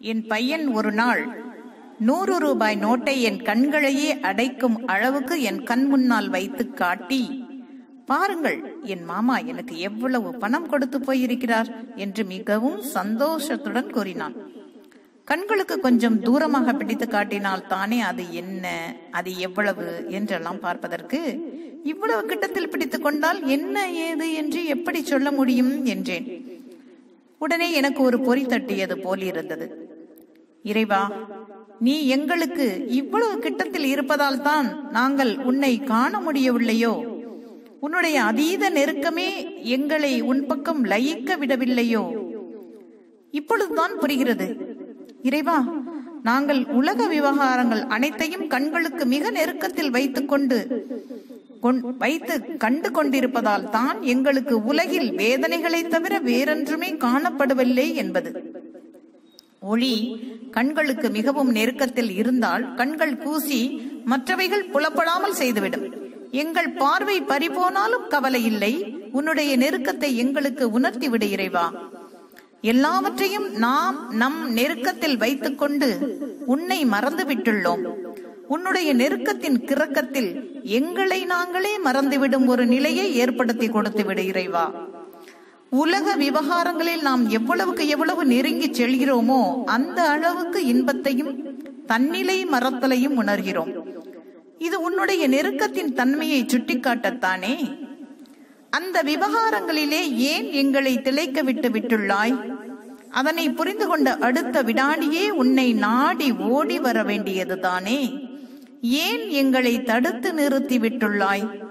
என் பையன் ஒரு நாள் நூறு ரூபாய் நோட்டை என் கண்களையே அடைக்கும் அளவுக்கு என் கண் முன்னால் வைத்து காட்டி பாருங்கள் என் மாமா எனக்கு எவ்வளவு பணம் கொடுத்து போயிருக்கிறார் என்று மிகவும் சந்தோஷத்துடன் கூறினான். கண்களுக்கு கொஞ்சம் தூரமாக பிடித்து காட்டினால் தானே அது என்ன? அது எவ்வளவு? என்றெல்லாம் பார்ப்பதற்கு இவ்வளவு கிட்டத்தில் பிடித்து கொண்டால் என்ன ஏது என்று எப்படி சொல்ல முடியும்? என்றேன். உடனே எனக்கு ஒரு பொறி தட்டியது போல் இருந்தது இறைவா நீ எங்களுக்கு இவ்வளவு கிட்டத்தில் இருப்பதால் தான் நாங்கள் உன்னை காண முடியவில்லையோ? உன்னுடைய அதீத நெருக்கமே எங்களை உன் பக்கம் லயிக்க விடவில்லையோ? இப்பொழுதுதான் புரிகிறது. இறைவா நாங்கள் உலக விவகாரங்கள் அனைத்தையும் கண்களுக்கு மிக நெருக்கத்தில் வைத்துக்கொண்டு வைத்து கண்டு கொண்டிருப்பதால் தான் எங்களுக்கு உலகில் வேதனைகளை தவிர வேறொன்றுமே காணப்படவில்லை என்பது. ஒளி கண்களுக்கு மிகவும் நெருக்கத்தில் இருந்தால் கண்கள் கூசி மற்றவைகள் புலப்படாமல் செய்துவிடும். எங்கள் பார்வை பறிபோனாலும் கவலை இல்லை. உன்னுடைய நெருக்கத்தை எங்களுக்கு உணர்த்தி விட இறைவா. எல்லாவற்றையும் நாம் நம் நெருக்கத்தில் வைத்துக்கொண்டு உன்னை மறந்து விட்டுள்ளோம் உன்னுடைய நெருக்கத்தின் கிறக்கத்தில் எங்களை நாங்களே மறந்துவிடும் ஒரு நிலையை ஏற்படுத்தி கொடுத்து விட இறைவா. உலக விவகாரங்களில் நாம் எவ்வளவுக்கு எவ்வளவு நெருங்கி செல்கிறோமோ அந்த அளவுக்கு இன்பத்தையும் தன்னிலை மறத்தலையும் உணர்கிறோம். இது உன்னுடைய நெருக்கத்தின் தன்மையை சுட்டிக்காட்டத்தானே? அந்த விவகாரங்களிலே ஏன் எங்களை திளைக்க விட்டு விட்டுள்ளாய்? அதனை புரிந்து கொண்ட அடுத்த விடாடியே உன்னை நாடி ஓடி வர வேண்டியதுதானே? ஏன் எங்களை தடுத்து நிறுத்தி விட்டுள்ளாய்?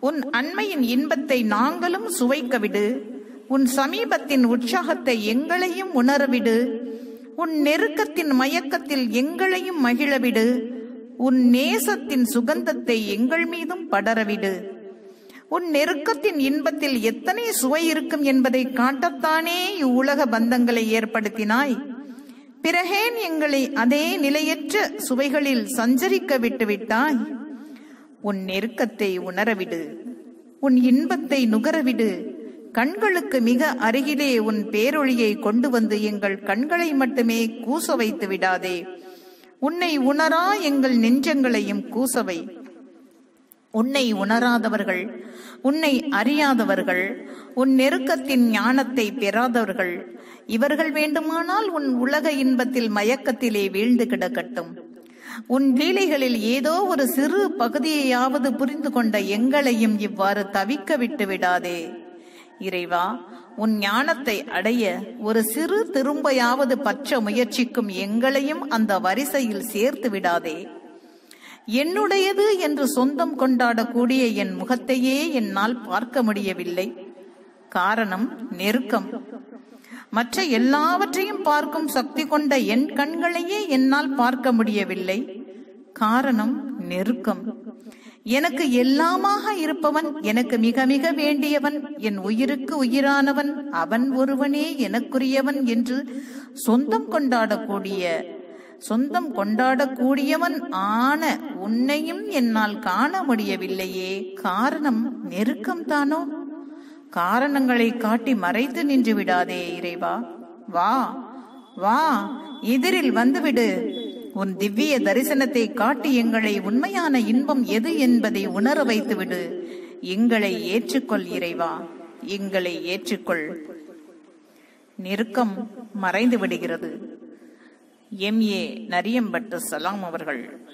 உன் அண்மையின் இன்பத்தை நாங்களும் சுவைக்க விடு. உன் சமீபத்தின் உற்சாகத்தை எங்களையும் உணரவிடு. உன் நெருக்கத்தின் மயக்கத்தில் எங்களையும் மகிழவிடு. உன் நேசத்தின் சுகந்தத்தை எங்கள் மீதும் படரவிடு. உன் நெருக்கத்தின் இன்பத்தில் எத்தனை சுவை இருக்கும் என்பதை காட்டத்தானே இவ்வுலக பந்தங்களை ஏற்படுத்தினாய். பிறகேன் எங்களை அதே நிலையற்ற சுவைகளில் சஞ்சரிக்க விட்டுவிட்டாய். உன் நெருக்கத்தை உணரவிடு. உன் இன்பத்தை நுகரவிடு. கண்களுக்கு மிக அருகிலே உன் பேரொழியை கொண்டு வந்து எங்கள் கண்களை மட்டுமே கூச வைத்து விடாதே. உன்னை உணரா எங்கள் நெஞ்சங்களையும் கூசவை. உன்னை உணராதவர்கள் உன்னை அறியாதவர்கள் உன் நெருக்கத்தின் ஞானத்தை பெறாதவர்கள் இவர்கள் வேண்டுமானால் உன் உலக இன்பத்தில் மயக்கத்திலே வீழ்ந்து கிடக்கட்டும். உன் லீலைகளில் ஏதோ ஒரு சிறு பகுதியையாவது புரிந்து கொண்ட எங்களையும் இவ்வாறு தவிக்க விட்டு விடாதே. இறைவா உன் ஞானத்தை அடைய ஒரு சிறு திரும்பையாவது பற்ற முயற்சிக்கும் எங்களையும் அந்த வரிசையில் சேர்த்து விடாதே. என்னுடையது என்று சொந்தம் கொண்டாடக்கூடிய என் முகத்தையே என்னால் பார்க்க முடியவில்லை. காரணம் நெருக்கம். மற்ற எல்லாவற்றையும் பார்க்கும் சக்தி கொண்ட என் கண்களையே என்னால் பார்க்க முடியவில்லை. காரணம் நெருக்கம். எனக்கு எல்லாமாக இருப்பவன் எனக்கு மிக மிக வேண்டியவன் என் உயிருக்கு உயிரானவன் அவன் ஒருவனே எனக்குரியவன் என்று சொந்தம் கொண்டாடக்கூடிய சொந்தம் கொண்டாடக்கூடியவன் ஆன உன்னையும் என்னால் காண முடியவில்லையே. காரணம் நெருக்கம் தானோ? காரணங்களை காட்டி மறைத்து நின்று விடாதே இறைவா. வா வா எதிரில் வந்துவிடு உன் திவ்ய தரிசனத்தை காட்டி எங்களை உண்மையான இன்பம் எது என்பதை உணர வைத்துவிடு. எங்களை ஏற்றுக்கொள் இறைவா. எங்களை ஏற்றுக்கொள். நெருக்கம் மறைந்து விடுகிறது எம் ஏ நரியம்பட்டு சலாம் அவர்கள்.